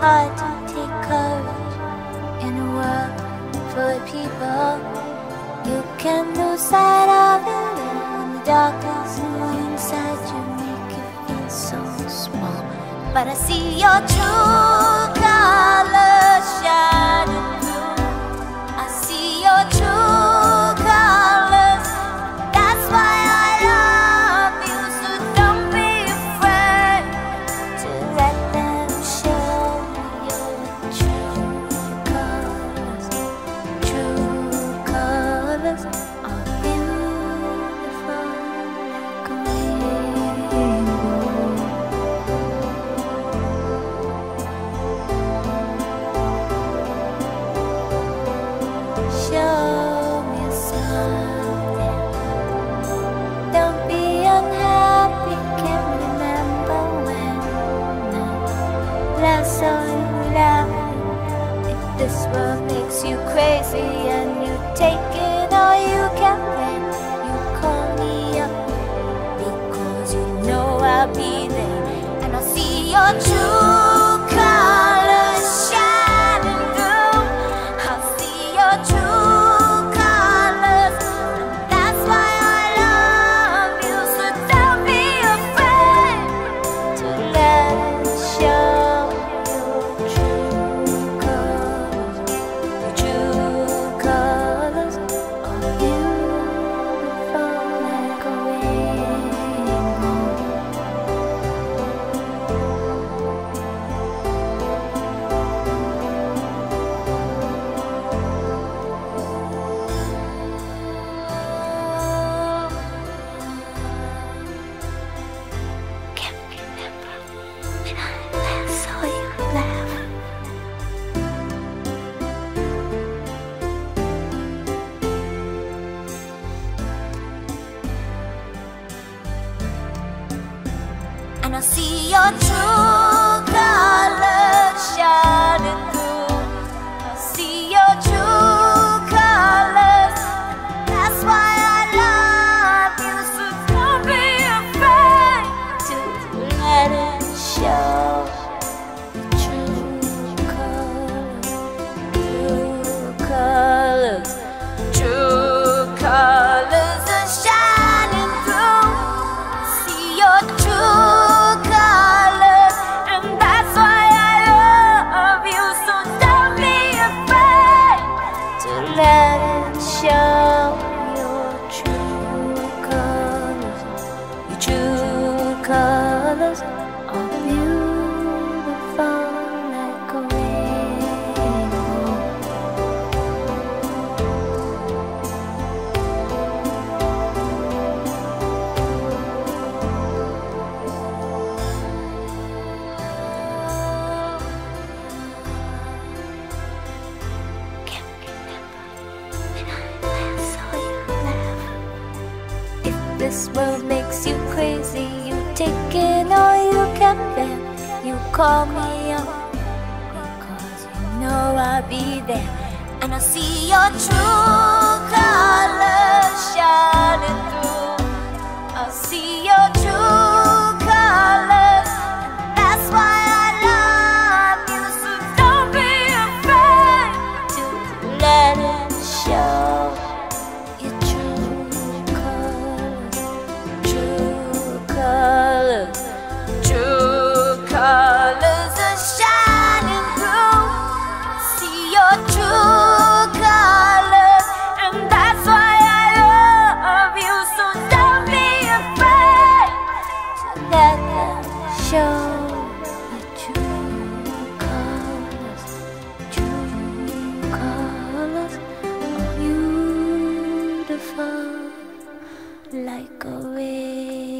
hard to take courage in a world full of people. You can lose sight of it when the darkness inside you make you feel so small. But I see your truth. This world makes you crazy and you take it all you can then you call me up because you know I'll be there and I'll see your truth. I see your truth. true colors. This world makes you crazy. You take it all you can bear. You call me up because you know I'll be there and I'll see your truth. like a wave.